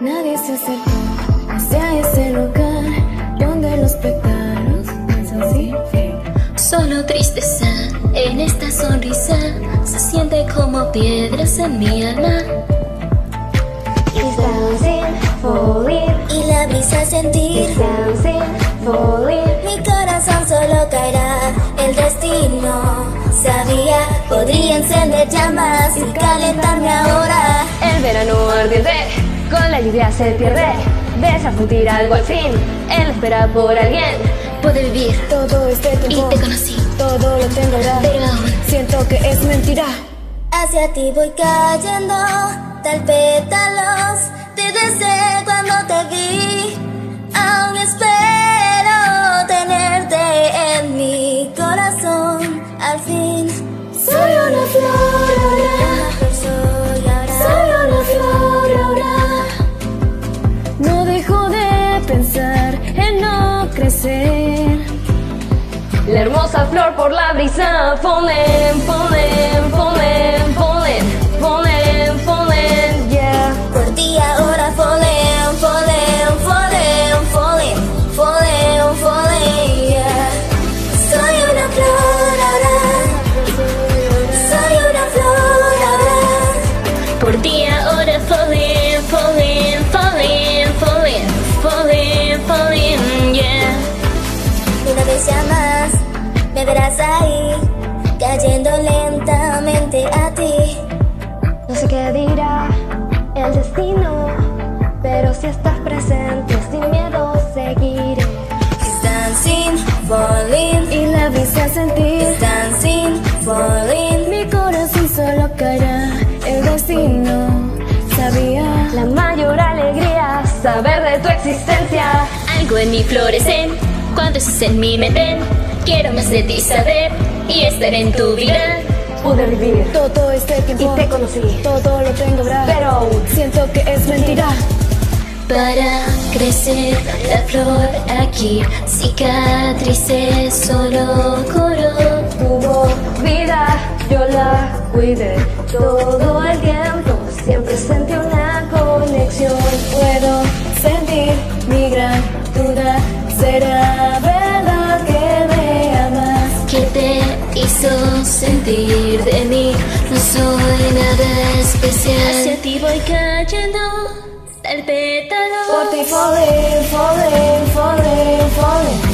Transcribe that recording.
se acercó hacia ese lugar donde los pétalos danzan sin fin. Solo tristeza en esta sonrisa se siente como piedras en mi alma. Y la brisa sentir. Mi corazón solo caerá El destino Sabía Podría encender llamas Y calentarme ahora El verano ardiente, con la lluvia se pierde. Deseas sentir algo al fin, él espera por alguien. Pude vivir Todo este y tiempo, te conocí, todo lo tengo ahora. pero aún Siento que es mentira. Hacia ti voy cayendo Tal pétalos Te deseé cuando te vi La hermosa flor por la brisa, falling, falling, falling, falling, cayendo lentamente a ti. No sé qué dirá el destino, pero si estás presente, sin miedo seguiré. It's dancing, falling, Y la brisa sentir. it's dancing, falling. Mi corazón solo caerá. El destino sabía. La mayor alegría, saber de tu existencia. Algo en mí florecen, cuando estás en mi mente, quiero más de ti saber y estar en tu vida. Pude vivir Todo este y tiempo. te conocí, Todo lo tengo ahora. pero aún Siento que es mentira. Para crecer la flor aquí, cicatrices solo coro. tuvo vida, yo la cuidé todo el tiempo. Siempre sentí una conexión. Sentir de mí? No soy nada especial. Hacia ti voy cayendo, tal pétalo. Por ti falling, falling, falling, falling,